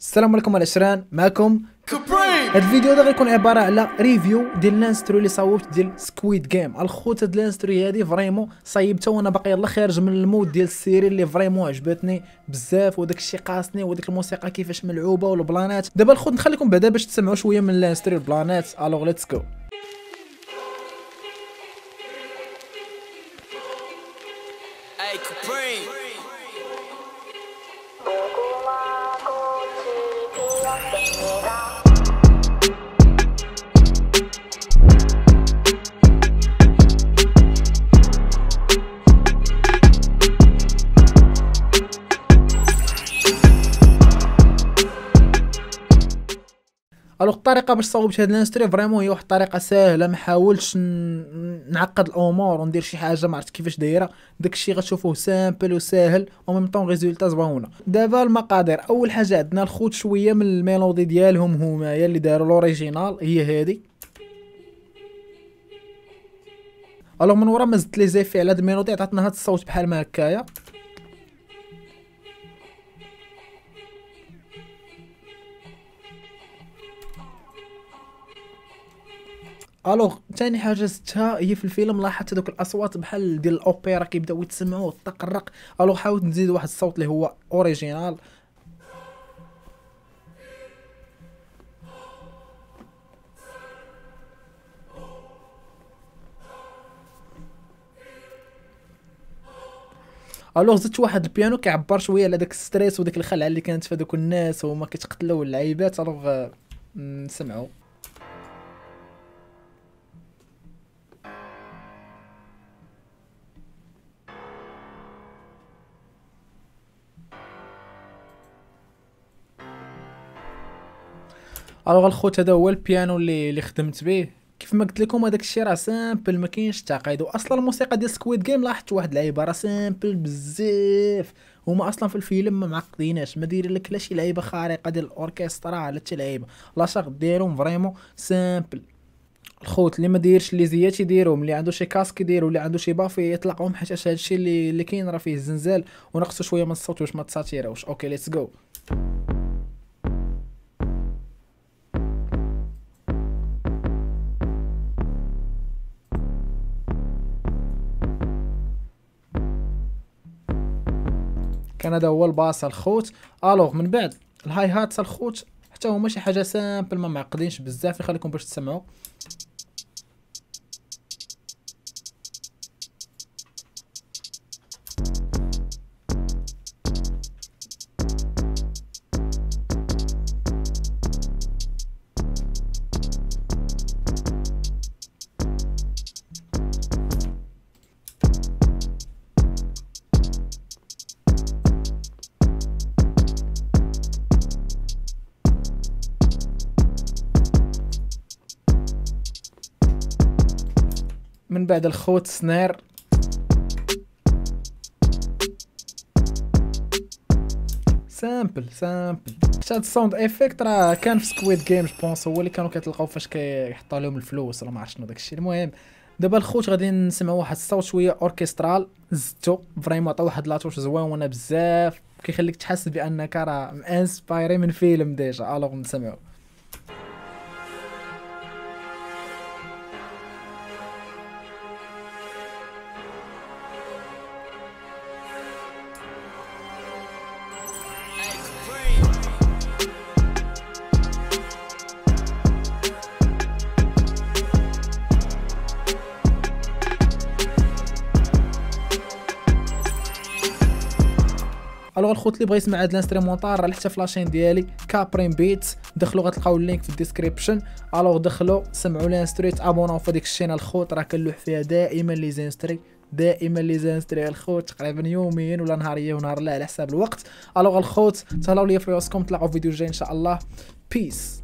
السلام عليكم العشران معكم هاد الفيديو ده غيكون عبارة على review ديال ال instru اللي صوبت ديال Squid Game الخوت هاد ال instru هادي vraiment صايبتها وأنا باقي يلا خارج من ال mood ديال ال série اللي vraiment عجبتني بزاف وداك الشيء قاسني وديك الموسيقى كيفاش ملعوبة والبلانات. دابا الخوت نخليكم بعدا باش تسمعوا شوية من ال instru البلانات alors let's go alors الطريقة باش صوبت هاد ال instru vraiment هي واحد الطريقة ساهلة ما حاولتش نعقد الأمور وندير شي حاجة ما عرفت كيفاش دايرة. داكشي غتشوفوه simple وساهل و même temps résultat زوينة. دابا المقادير. أول حاجة عندنا الخوت شوية من ال mélodie ديالهم هما هي اللي داروا ال original هي هادي. alors من ورا ما زدت les effets على هاد ال mélodie عطاتنا هاد الصوت بحال ما هكايا. alors ثاني حاجة زدتها هي في الفيلم لاحظت هذوك الأصوات بحال ديال الأوبرا كيبداو يتسمعوا وتقرق. alors حاولت نزيد واحد الصوت اللي هو original. alors زدت واحد البيانو كيعبر شوية على داك ال stress وديك الخلعه اللي كانت في هذوك الناس وهما كيتقتلوا اللعيبات alors نسمعوا alors الخوت هذا هو البيانو اللي اللي خدمت به. كيف ما قلت لكم هذاك الشيء راه simple ما كاينش تعقيد واصلا الموسيقى ديال Squid Game لاحظت واحد اللعيبة راه simple بزاف. هما أصلا في الفيلم ما معقديناش ما دايرين لك لا شي لعيبة خارقة ديال الأوركسترا لا حتى لعيبة. لا شاغ ديرهم فريمون سامبل الخوت اللي ما دايرش اللي زيات يديرهم اللي عنده شي كاسك يديرو اللي عنده شي بافي يطلقهم حيت هذا الشيء اللي اللي كاين راه فيه الزنزال ونقصوا شوية من الصوت باش ما تساتيروش. أوكي ليتس جو كان هذا هو ال bass الخوت. alors من بعد ال hi-hat الخوت حتى هما شي حاجة simple ما معقدينش بزاف يخليكم باش تسمعوا من بعد الخوت snare. simple simple. هاد ال sound effect راه كان في Squid Game je pense هو اللي كانوا كيطلقوا فاش كيحطوا لهم الفلوس ولا ما عرفت شنو داكشي. المهم دابا الخوت غادي نسمعوا واحد الصوت شوية orchestral زدتو vraiment عطا واحد la touche زوينه بزاف. كيخليك تحس بأنك راه inspiré من فيلم déjà. alors نسمعوا. alors الخوت اللي بغى يسمع هاد ال instrumental راه حتى في la chaîne ديالي كابرين Beats. دخلوا غتلقاو ال link في ال description. alors دخلوا سمعوا ال instru تابوناو في ديك ال chaîne الخوت راه كنلوح فيها دائما les instrus. دائما les instrus الخوت تقريبا يوميا ولا نهاريا ونهار لا على حساب الوقت. alors الخوت تهلاو ليا في راسكم تلاقاو في فيديو جاي إن شاء الله. peace